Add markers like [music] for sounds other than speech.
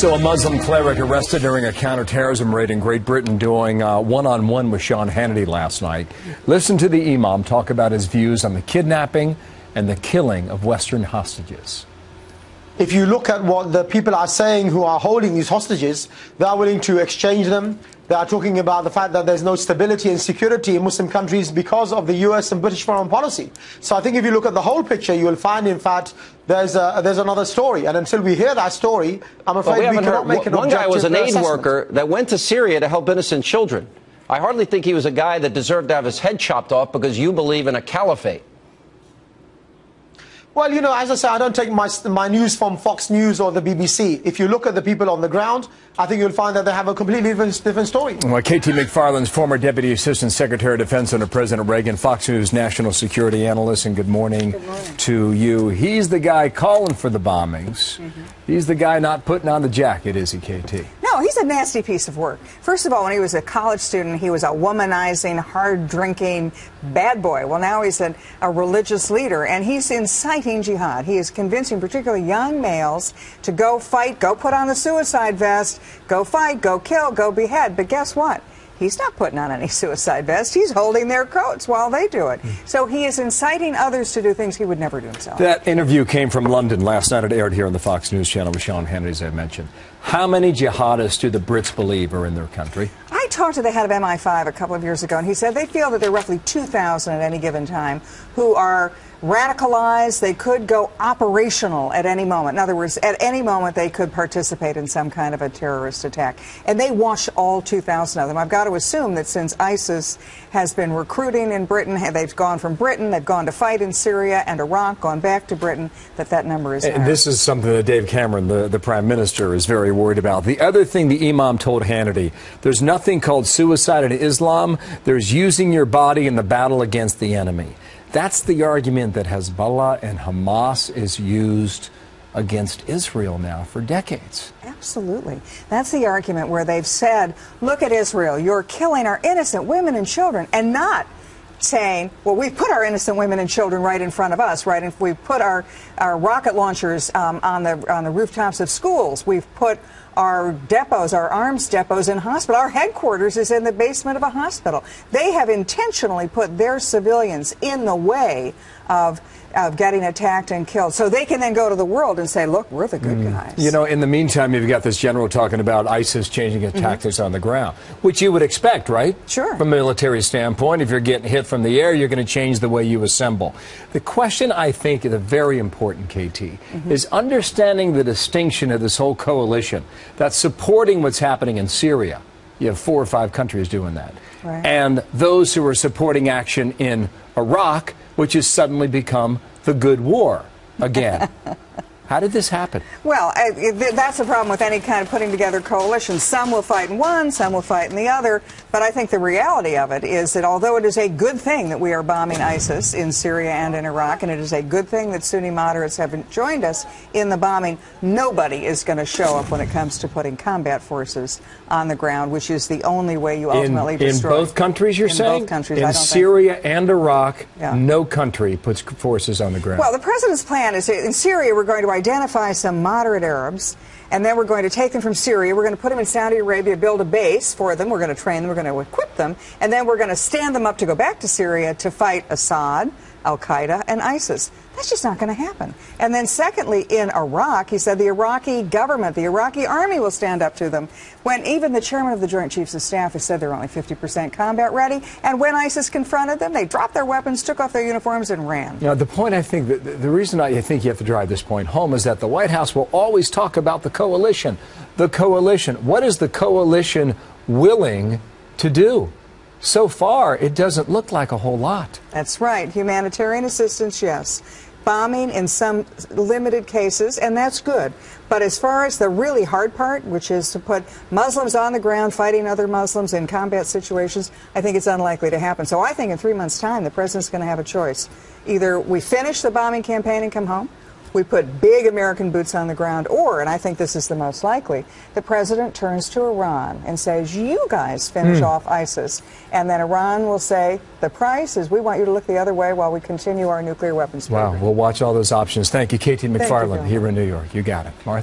So, a Muslim cleric arrested during a counterterrorism raid in Great Britain doing one on one with Sean Hannity last night. Listen to the Imam talk about his views on the kidnapping and the killing of Western hostages. If you look at what the people are saying who are holding these hostages, they are willing to exchange them. They are talking about the fact that there's no stability and security in Muslim countries because of the US and British foreign policy. So I think if you look at the whole picture, you will find, in fact, there's, a, there's another story. And until we hear that story, I'm afraid well, we, we cannot heard, make an One guy was an aid assessment. worker that went to Syria to help innocent children. I hardly think he was a guy that deserved to have his head chopped off because you believe in a caliphate. Well, you know, as I say, I don't take my, my news from Fox News or the BBC. If you look at the people on the ground, I think you'll find that they have a completely different, different story. Well, KT McFarland's former Deputy Assistant Secretary of Defense under President Reagan, Fox News national security analyst, and good morning, good morning. to you. He's the guy calling for the bombings. Mm -hmm. He's the guy not putting on the jacket, is he, KT? No, he's a nasty piece of work. First of all, when he was a college student, he was a womanizing, hard drinking bad boy. Well, now he's a, a religious leader, and he's inciting jihad. He is convincing particularly young males to go fight, go put on the suicide vest, go fight, go kill, go behead. But guess what? He's not putting on any [laughs] suicide vest. He's holding their coats while they do it. So he is inciting others to do things he would never do himself. That interview came from London last night. It aired here on the Fox News channel with Sean Hannity, as I mentioned. How many jihadists do the Brits believe are in their country? Talked to the head of MI5 a couple of years ago, and he said they feel that there are roughly 2,000 at any given time who are radicalized. They could go operational at any moment. In other words, at any moment they could participate in some kind of a terrorist attack. And they watch all 2,000 of them. I've got to assume that since ISIS has been recruiting in Britain, they've gone from Britain, they've gone to fight in Syria and Iraq, gone back to Britain, that that number is. And this is something that Dave Cameron, the, the prime minister, is very worried about. The other thing the imam told Hannity, there's nothing called suicide in Islam. There's using your body in the battle against the enemy. That's the argument that Hezbollah and Hamas is used against Israel now for decades. Absolutely. That's the argument where they've said, look at Israel, you're killing our innocent women and children, and not saying, well, we've put our innocent women and children right in front of us, right? If we put our, our rocket launchers um, on, the, on the rooftops of schools, we've put our depots, our arms depots in hospital. Our headquarters is in the basement of a hospital. They have intentionally put their civilians in the way of of getting attacked and killed. So they can then go to the world and say, look, we're the good mm. guys. You know, in the meantime, you've got this general talking about ISIS changing its mm -hmm. tactics on the ground, which you would expect, right? Sure. From a military standpoint, if you're getting hit from the air, you're going to change the way you assemble. The question I think is a very important, KT, mm -hmm. is understanding the distinction of this whole coalition that's supporting what's happening in Syria. You have four or five countries doing that. Right. And those who are supporting action in Iraq which has suddenly become the good war again. [laughs] How did this happen? Well, that's the problem with any kind of putting together coalitions. Some will fight in one, some will fight in the other. But I think the reality of it is that although it is a good thing that we are bombing ISIS in Syria and in Iraq, and it is a good thing that Sunni moderates haven't joined us in the bombing, nobody is going to show up when it comes to putting combat forces on the ground, which is the only way you ultimately in, destroy. In both countries, you're in saying? both countries. In Syria think. and Iraq, yeah. no country puts forces on the ground. Well, the president's plan is in Syria, we're going to identify some moderate Arabs, and then we're going to take them from Syria. We're going to put them in Saudi Arabia, build a base for them. We're going to train them. We're going to equip them. And then we're going to stand them up to go back to Syria to fight Assad, Al Qaeda, and ISIS. That's just not going to happen. And then, secondly, in Iraq, he said the Iraqi government, the Iraqi army will stand up to them. When even the chairman of the Joint Chiefs of Staff has said they're only 50% combat ready. And when ISIS confronted them, they dropped their weapons, took off their uniforms, and ran. You know, the point I think, that, the reason I think you have to drive this point home is that the White House will always talk about the coalition. The coalition. What is the coalition willing to do? So far, it doesn't look like a whole lot. That's right. Humanitarian assistance, yes. Bombing in some limited cases, and that's good. But as far as the really hard part, which is to put Muslims on the ground fighting other Muslims in combat situations, I think it's unlikely to happen. So I think in three months' time, the president's going to have a choice. Either we finish the bombing campaign and come home, we put big American boots on the ground, or, and I think this is the most likely, the president turns to Iran and says, You guys finish mm. off ISIS. And then Iran will say, The price is we want you to look the other way while we continue our nuclear weapons program. Wow, we'll watch all those options. Thank you, KT McFarland, here in New York. You got it. Martha.